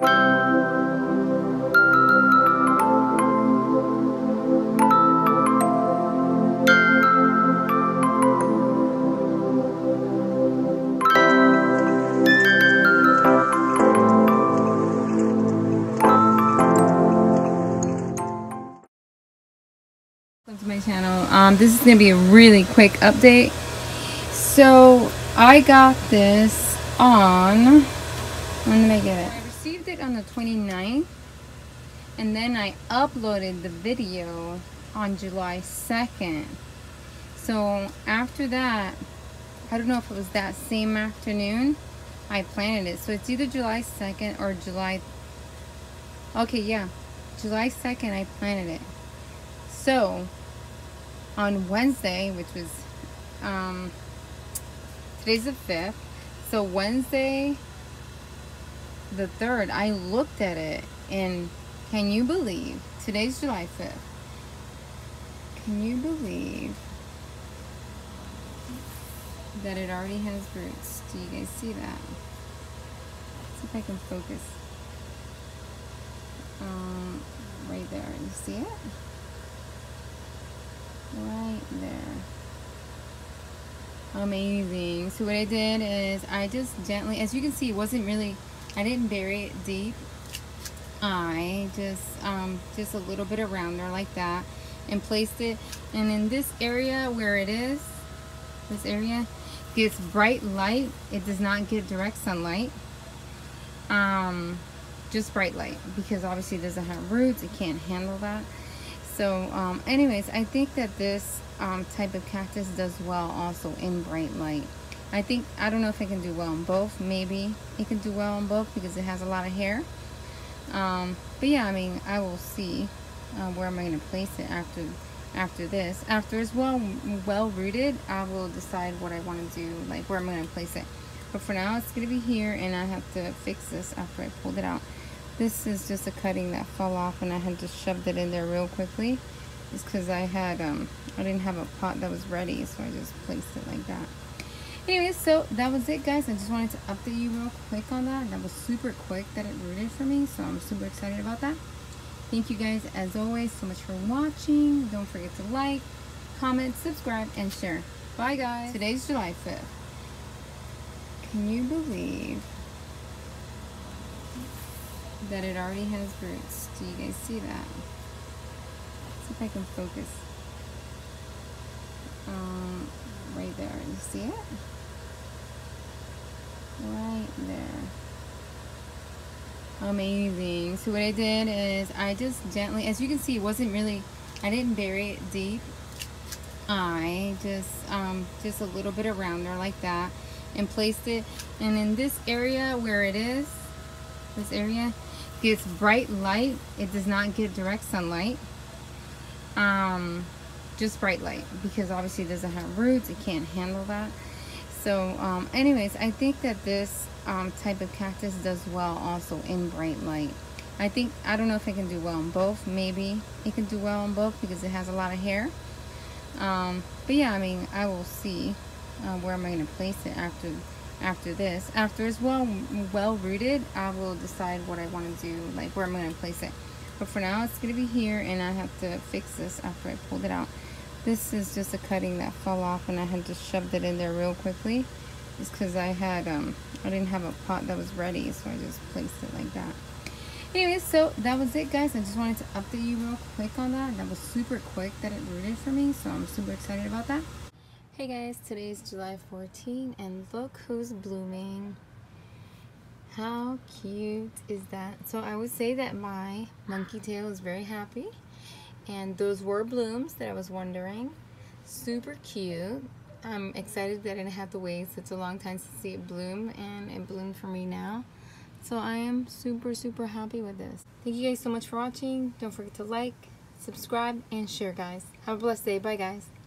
To my channel. Um, this is going to be a really quick update. So I got this on, when did I get it? It on the 29th and then I uploaded the video on July 2nd. So after that, I don't know if it was that same afternoon, I planted it. So it's either July 2nd or July, okay yeah, July 2nd I planted it. So on Wednesday, which was um, today's the 5th, so Wednesday the 3rd, I looked at it and can you believe today's July 5th? Can you believe that it already has roots? Do you guys see that? Let's see if I can focus. Um, right there. You see it? right there amazing so what I did is I just gently as you can see it wasn't really I didn't bury it deep. I just um, just a little bit around there like that and placed it. And in this area where it is this area gets bright light. It does not get direct sunlight. Um, just bright light because obviously it doesn't have roots. It can't handle that. So um, anyways I think that this um, type of cactus does well also in bright light I think I don't know if it can do well on both. Maybe it can do well on both because it has a lot of hair. Um, but yeah I mean I will see uh, where am I going to place it after after this. After it's well well rooted I will decide what I want to do like where I'm going to place it. But for now it's going to be here and I have to fix this after I pulled it out. This is just a cutting that fell off and I had to shove it in there real quickly. Just because I had, um, I didn't have a pot that was ready, so I just placed it like that. Anyways, so that was it, guys. I just wanted to update you real quick on that. That was super quick that it rooted for me, so I'm super excited about that. Thank you guys, as always, so much for watching. Don't forget to like, comment, subscribe, and share. Bye, guys. Today's July 5th. Can you believe that it already has roots. Do you guys see that? Let's see if I can focus. Um, right there. You see it? Right there. Amazing. So what I did is I just gently, as you can see, it wasn't really, I didn't bury it deep. I just, um, just a little bit around there like that and placed it. And in this area where it is, this area, gets bright light. It does not get direct sunlight. Um, just bright light because obviously it doesn't have roots. It can't handle that. So um, anyways, I think that this um, type of cactus does well also in bright light. I think, I don't know if it can do well in both. Maybe it can do well in both because it has a lot of hair. Um, but yeah, I mean, I will see uh, where am I going to place it after after this. After it's well well rooted, I will decide what I want to do, like where I'm going to place it. But for now, it's going to be here, and I have to fix this after I pulled it out. This is just a cutting that fell off, and I had to shove it in there real quickly. Just because I had, um, I didn't have a pot that was ready, so I just placed it like that. Anyways, so that was it, guys. I just wanted to update you real quick on that. That was super quick that it rooted for me, so I'm super excited about that. Hey guys, today is July 14 and look who's blooming. How cute is that? So I would say that my monkey tail is very happy and those were blooms that I was wondering. Super cute. I'm excited that I didn't have to wait such a long time to see it bloom and it bloomed for me now. So I am super super happy with this. Thank you guys so much for watching. Don't forget to like, subscribe, and share guys. Have a blessed day. Bye guys.